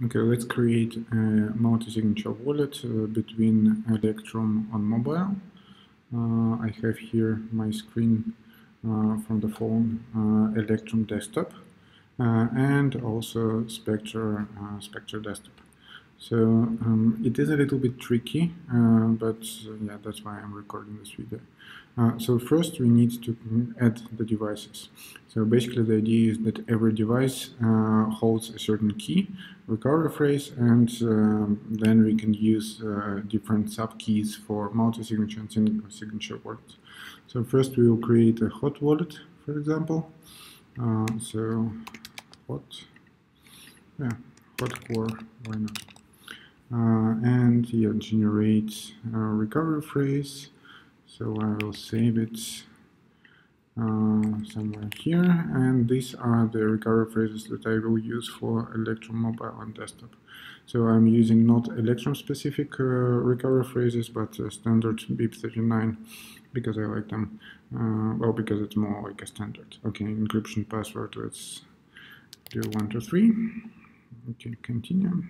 Okay, let's create a multi-signature wallet uh, between Electrum on mobile. Uh, I have here my screen uh, from the phone, uh, Electrum desktop, uh, and also Specter, uh, Specter desktop. So um, it is a little bit tricky, but yeah, that's why I'm recording this video. Uh, so first we need to add the devices. So basically the idea is that every device uh, holds a certain key, recovery phrase, and um, then we can use uh, different subkeys for multi-signature and signature wallets. So first we will create a hot wallet, for example. Uh, so hot, yeah, hot core, why not? Uh, and yeah, generate a recovery phrase so I will save it uh, somewhere here. And these are the recovery phrases that I will use for Electrum Mobile and desktop. So I'm using not Electrum specific uh, recovery phrases, but uh, standard BIP39 because I like them. Uh, well, because it's more like a standard. Okay, encryption password, let's do one, two, three. Okay, continue.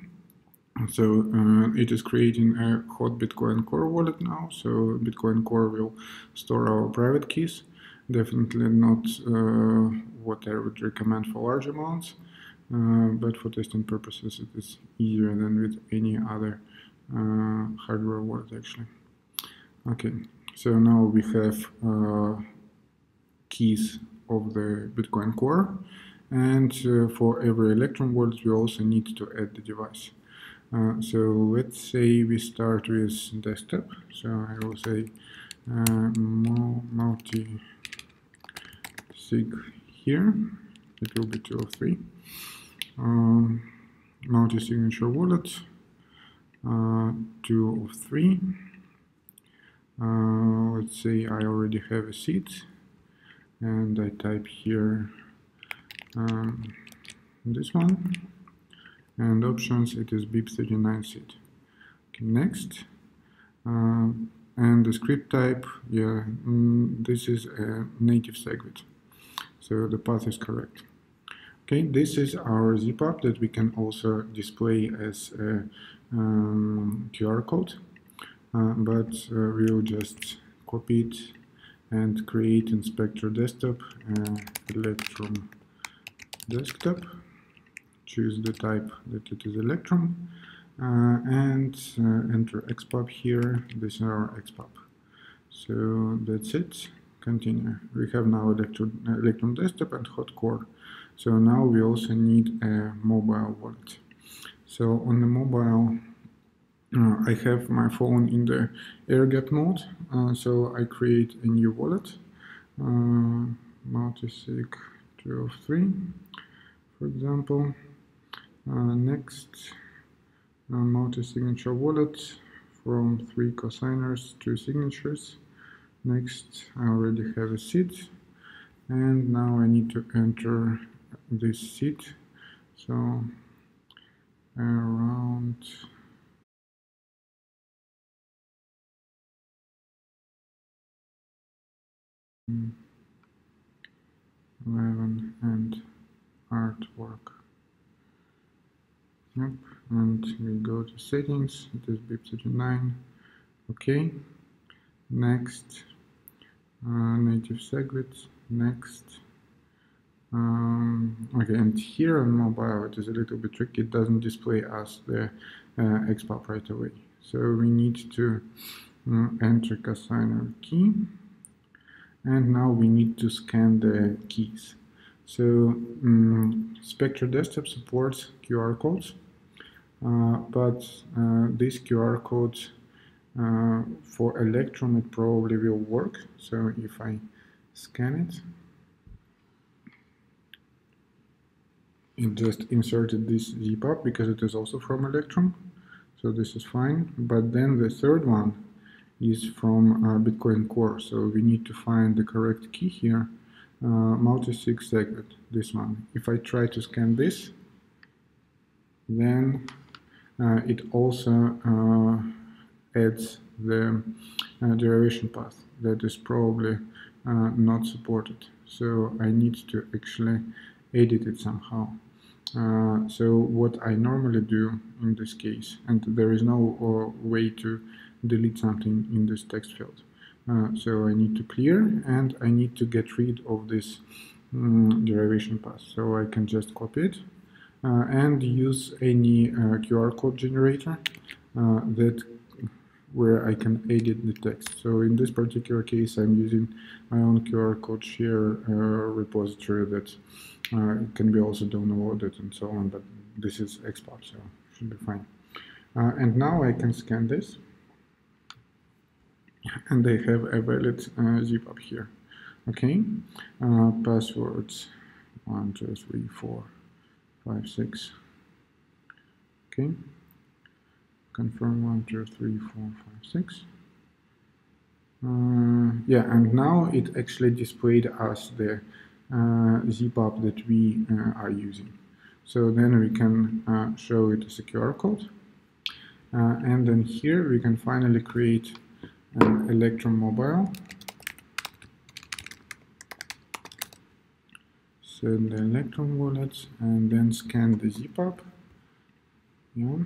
So uh, it is creating a hot Bitcoin Core wallet now. So Bitcoin Core will store our private keys. Definitely not uh, what I would recommend for large amounts, uh, but for testing purposes it is easier than with any other uh, hardware wallet actually. Okay, so now we have uh, keys of the Bitcoin Core, and uh, for every Electrum wallet we also need to add the device. Uh, so let's say we start with desktop. So I will say uh, multi sig here. It will be two of three. Um, multi signature wallet. Uh, two of three. Uh, let's say I already have a seed and I type here um, this one and options it is BIP39 seed. Okay, next. Uh, and the script type, yeah, mm, this is a native SegWit. So the path is correct. Okay, this is our Zpub that we can also display as a um, QR code, uh, but uh, we'll just copy it and create in Specter desktop, uh, Electrum desktop choose the type that it is Electrum uh, and uh, enter XPub here. This is our XPub. So that's it. Continue. We have now Electrum, Electrum desktop and hot core. So now we also need a mobile wallet. So on the mobile, uh, I have my phone in the air gap mode. Uh, so I create a new wallet, uh, multisig 203, for example. Uh, next, multi-signature wallet from three cosigners, two signatures. Next, I already have a seed, and now I need to enter this seed. So around eleven and artwork. Yep, and we go to settings, it is BIP39, okay, next, uh, native SegWit, next, um, okay, and here on mobile it is a little bit tricky, it doesn't display us the uh, right away. So we need to uh, enter cosigner key, and now we need to scan the keys. So um, Specter Desktop supports QR codes, but uh, this QR code uh, for Electrum it probably will work. So if I scan it, it just inserted this Zpub because it is also from Electrum. So this is fine. But then the third one is from uh, Bitcoin Core. So we need to find the correct key here. Uh, multi-sig SegWit, this one. If I try to scan this, then uh, it also uh, adds the uh, derivation path that is probably not supported. So I need to actually edit it somehow. Uh, so what I normally do in this case, and there is no uh, way to delete something in this text field. Uh, so I need to clear and I need to get rid of this um, derivation path. So I can just copy it uh, and use any uh, QR code generator uh, that where I can edit the text. So in this particular case, I'm using my own QR code share repository that can be also downloaded and so on, but this is XPub, so should be fine. and now I can scan this. And they have a valid uh, Zpub here. Okay? Uh, passwords. One two three four five six. Okay. Confirm one two three four five six. Uh, yeah and now it actually displayed us the uh, Zpub that we uh, are using. So then we can uh, show it a QR code. Uh, and then here we can finally create an Electrum Mobile. Set the Electrum wallet and then scan the Zpub. Yeah.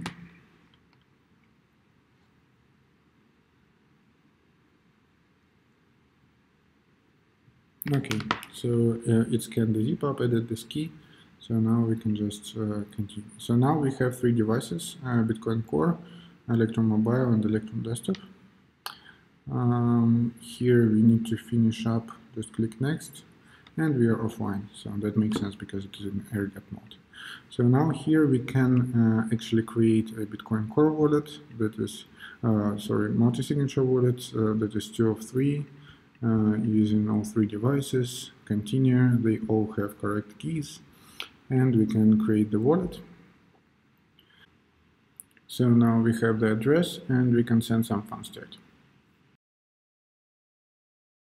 Okay, so uh, it scanned the Zpub, added this key. So now we can just uh, continue. So now we have three devices, uh, Bitcoin Core, Electrum Mobile and Electrum Desktop. Um, here we need to finish up, just click next, and we are offline. So that makes sense because it is in air gap mode. So now here we can uh, actually create a Bitcoin Core wallet that is, uh, sorry, multi-signature wallet uh, that is two of three, uh, using all three devices, Continue, they all have correct keys, and we can create the wallet. So now we have the address and we can send some funds to it.